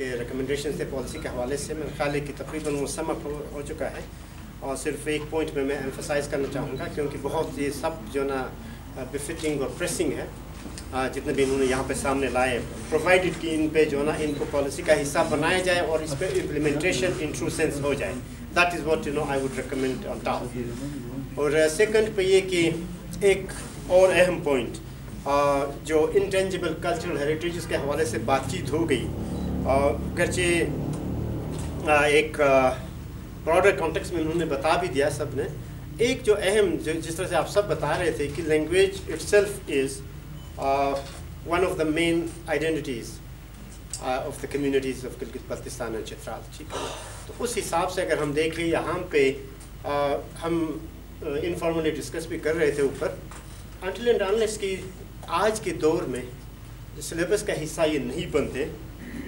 کے ریکمنڈیشن سے پالیسی کے حوالے سے میرے خیال ہے کہ تقریباً مصنف ہو چکا ہے اور صرف ایک پوائنٹ میں میں ایمفسائز کرنا چاہوں گا کیونکہ بہت یہ سب جو نا بفٹنگ اور پریسنگ ہے جتنے بھی انہوں نے یہاں پہ سامنے لائے پرووائڈڈ کہ ان پہ جو نا، ان کو پالیسی کا حصہ بنایا جائے اور اس پہ امپلیمنٹیشن ان ٹرو سینس ہو جائے۔ That is what you know I would recommend on top اور سیکنڈ پہ یہ کہ ایک اور اہم پوائنٹ جو انٹینجیبل کلچرل ہیریٹیجز کے حوالے سے بات چیت ہو گئی گرچہ ایک براڈر کانٹیکس میں انہوں نے بتا بھی دیا سب نے، ایک جو اہم جو جس طرح سے آپ سب بتا رہے تھے کہ language itself is one of the main identities of the communities of Gilgit Baltistan اور چترال ٹھیک ہے۔ تو اس حساب سے اگر ہم دیکھیں یہاں پہ ہم انفارملی ڈسکس بھی کر رہے تھے اوپر۔ انٹل اینڈ کی آج کے دور میں سلیبس کا حصہ یہ نہیں بنتے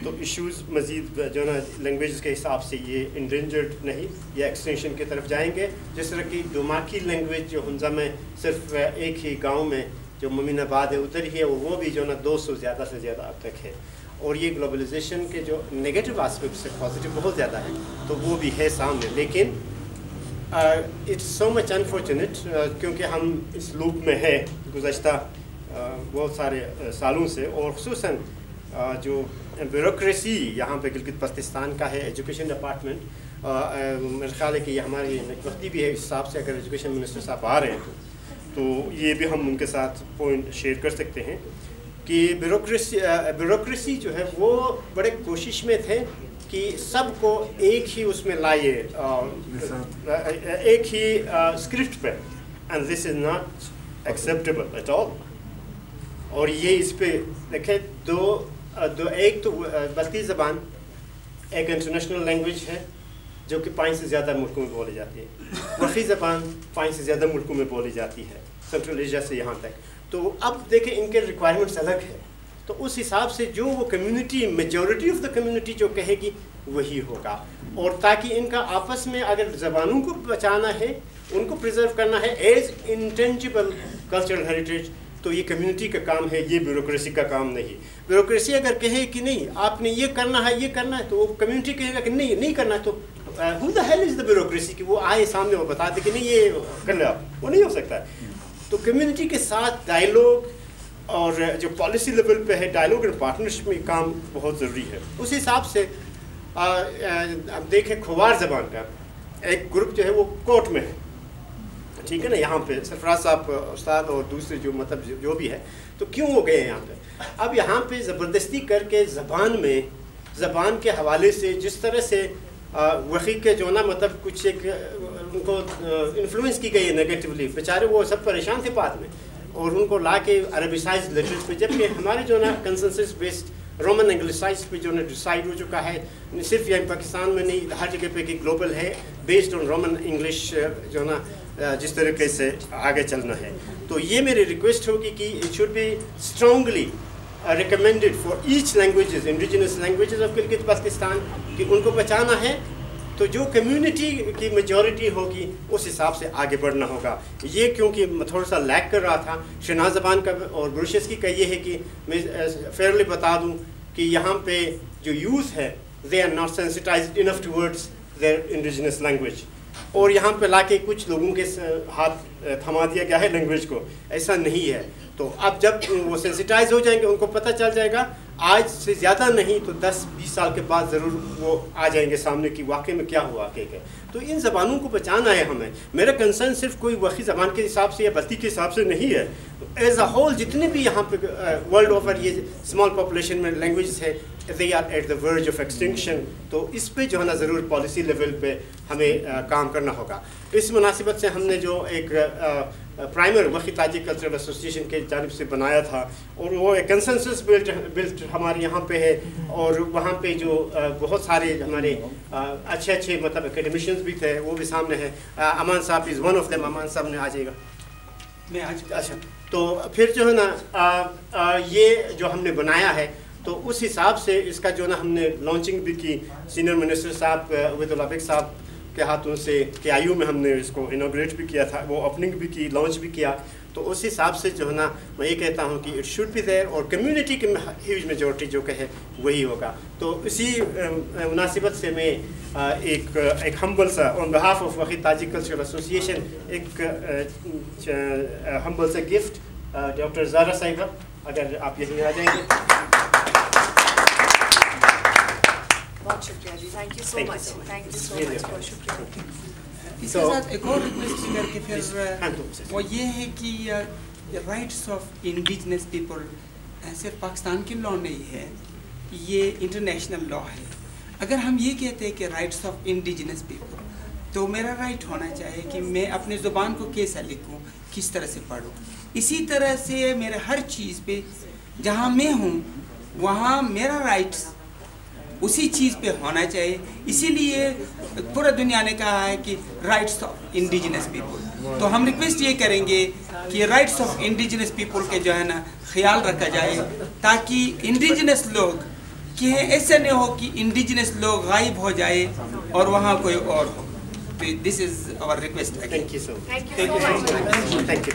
تو ایشوز مزید جو نا لینگویجز کے حساب سے یہ انڈینجرڈ نہیں یا ایکسٹینشن کی طرف جائیں گے۔ جس طرح کی دوماکی لینگویج جو حمزہ میں صرف ایک ہی گاؤں میں جو ممین آباد ہے ادھر ہی ہے وہ بھی جو نا دو سو زیادہ سے زیادہ اب تک ہے۔ اور یہ گلوبلائزیشن کے جو نگیٹو آسپیکٹس سے پازیٹیو بہت زیادہ ہے تو وہ بھی ہے سامنے۔ لیکن اٹس سو مچ انفارچونیٹ کیونکہ ہم اس لوپ میں ہے گزشتہ uh, بہت سارے uh, سالوں سے۔ اور خصوصاً uh, جو بیوروکریسی یہاں پہ گلگت بلتستان کا ہے ایجوکیشن ڈپارٹمنٹ میرے خیال ہے کہ یہ ہماری بدبختی بھی ہے، اس حساب سے اگر ایجوکیشن منسٹر صاحب آ رہے ہیں تو یہ بھی ہم ان کے ساتھ پوائنٹ شیئر کر سکتے ہیں کہ بیوروکریسی بیوروکریسی جو ہے وہ بڑے کوشش میں تھے کہ سب کو ایک ہی اس میں لائے ایک ہی اسکرپٹ پہ. And this is not acceptable at all اور یہ اس پہ دیکھیں، دو دو، ایک تو بلتی زبان ایک انٹرنیشنل لینگویج ہے جو کہ پانچ سے زیادہ ملکوں میں بولی جاتی ہے۔ وفی زبان پانچ سے زیادہ ملکوں میں بولی جاتی ہے سینٹرل ایشیا سے یہاں تک۔ تو اب دیکھیں ان کے ریکوائرمنٹس الگ ہے تو اس حساب سے جو وہ community majority of the community جو کہے گی، وہی ہوگا۔ اور تاکہ ان کا آپس میں اگر زبانوں کو بچانا ہے، ان کو پریزرو کرنا ہے ایز انٹینجیبل کلچرل ہیریٹیج تو یہ کمیونٹی کا کام ہے، یہ بیوروکریسی کا کام نہیں۔ بیوروکریسی اگر کہے کہ نہیں، آپ نے یہ کرنا ہے، یہ کرنا ہے، تو وہ کمیونٹی کہے گا کہ نہیں نہیں کرنا ہے، تو ہو the hell is the bureaucracy کہ وہ آئے سامنے وہ بتا دے کہ نہیں، یہ کر لیں آپ۔ وہ نہیں ہو سکتا ہے۔ تو کمیونٹی کے ساتھ ڈائیلاگ اور جو پالیسی لیول پہ ہے ڈائلوگ اینڈ پارٹنرشپ میں کام بہت ضروری ہے۔ اس حساب سے آپ دیکھیں کھوار زبان کا۔ ایک گروپ جو ہے، وہ کورٹ میں ہے۔ ٹھیک ہے نا، یہاں پہ سرفراز صاحب، استاد اور دوسرے جو مطلب جو بھی ہے تو کیوں ہو گئے ہیں یہاں پہ؟ اب یہاں پہ زبردستی کر کے زبان میں، زبان کے حوالے سے جس طرح سے وقی کے جو نا مطلب کچھ ایک ان کو انفلوئنس کی گئی ہے نگیٹیولی بیچارے وہ سب پریشان تھے بعد میں۔ اور ان کو لا کے عربی سائز لٹریچر پہ، جبکہ ہمارے جو نا کنسنسس بیسڈ رومن انگلیسائز پہ جو ہے ڈیسائیڈ ہو چکا ہے۔ صرف یہ پاکستان میں نہیں، ہر جگہ پہ کہ گلوبل ہے بیسڈ آن رومن انگلش جو ہے نا جس طریقے سے آگے چلنا ہے۔ تو یہ میری ریکویسٹ ہوگی کہ it should be strongly recommended for each languages indigenous languages of Gilgit Pakistan کہ ان کو بچانا ہے تو جو کمیونٹی کی میجورٹی ہوگی، اس حساب سے آگے بڑھنا ہوگا۔ یہ کیونکہ تھوڑا سا لیک کر رہا تھا شناز زبان کا اور برشسکی کا یہ ہے کہ میں فیئرلی بتا دوں کہ یہاں پہ جو یوز ہے they are not sensitized enough towards their indigenous language اور یہاں پہ لا کے کچھ لوگوں کے ہاتھ تھما دیا گیا ہے لینگویج کو۔ ایسا نہیں ہے۔ تو اب جب وہ سینسٹائز ہو جائیں گے، ان کو پتہ چل جائے گا۔ آج سے زیادہ نہیں تو دس بیس سال کے بعد ضرور وہ آ جائیں گے سامنے کہ واقعے میں کیا ہوا کہ ہے تو ان زبانوں کو بچانا ہے ہمیں۔ میرا کنسرن صرف کوئی وقی زبان کے حساب سے یا بستی کے حساب سے نہیں ہے۔ ایز اے ہول جتنے بھی یہاں پہ ورلڈ اوور یہ اسمال پاپولیشن میں لینگویجز ہے they are at the verge of extinction تو اس پہ جو ہے نا ضرور پالیسی لیول پہ ہمیں کام کرنا ہوگا۔ اس مناسبت سے ہم نے جو ایک پرائمر وقت تاجی کلچرل ایسوسیشن کے جانب سے بنایا تھا اور وہ ایک کنسنسس بلٹ بلٹ ہمارے یہاں پہ ہے اور وہاں پہ جو uh, بہت سارے ہمارے uh, اچھے اچھے مطلب اکیڈمیشنز بھی تھے وہ بھی سامنے ہیں۔ uh, امان صاحب از ون آف دیم امان صاحب نے آ جائے گا میں آج اچھا تو پھر جو ہے نا یہ جو ہم نے بنایا ہے تو اس حساب سے اس کا جو ہے نا ہم نے لانچنگ بھی کی۔ سینئر منسٹر صاحب عبید الابق صاحب کے ہاتھوں سے کے آئی یو میں ہم نے اس کو انوگریٹ بھی کیا تھا، وہ اوپننگ بھی کی لانچ بھی کیا۔ تو اس حساب سے جو ہے نا، میں یہ کہتا ہوں کہ اٹ شوڈ بی دیر اور کمیونٹی کی ہیوج میجورٹی جو کہے، وہی ہوگا۔ تو اسی مناسبت سے میں ایک ایک ہمبل سا آن بہاف آف وقت تاجی کلچرل ایسوسیشن ایک ہمبل سا گفٹ ڈاکٹر زارا صاحبہ اگر آپ یہیں آ جائیں گے۔ بہت شکریہ جی thank you so much thank you so much بہت شکریہ اس کے ساتھ ایک اور ریکویسٹ کر کے پھر وہ یہ ہے کہ رائٹس آف انڈیجنس پیپل صرف پاکستان کی لا نہیں ہے یہ انٹرنیشنل لا ہے اگر ہم یہ کہتے ہیں کہ رائٹس آف انڈیجنس پیپل تو میرا رائٹ ہونا چاہیے کہ میں اپنے زبان کو کیسا لکھوں کس طرح سے پڑھوں اسی طرح سے میرے ہر چیز پہ جہاں میں ہوں وہاں میرا رائٹس اسی چیز پہ ہونا چاہیے۔ اسی لیے پورا دنیا نے کہا ہے کہ رائٹس آف انڈیجنس پیپل تو ہم ریکویسٹ یہ کریں گے کہ رائٹس آف انڈیجنس پیپل کے جو ہے نا خیال رکھا جائے تاکہ انڈیجنس لوگ کہ ایسا نہیں ہو کہ انڈیجنس لوگ غائب ہو جائے اور وہاں کوئی اور ہو۔ This is our request thank you so much thank you